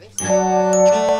Parece.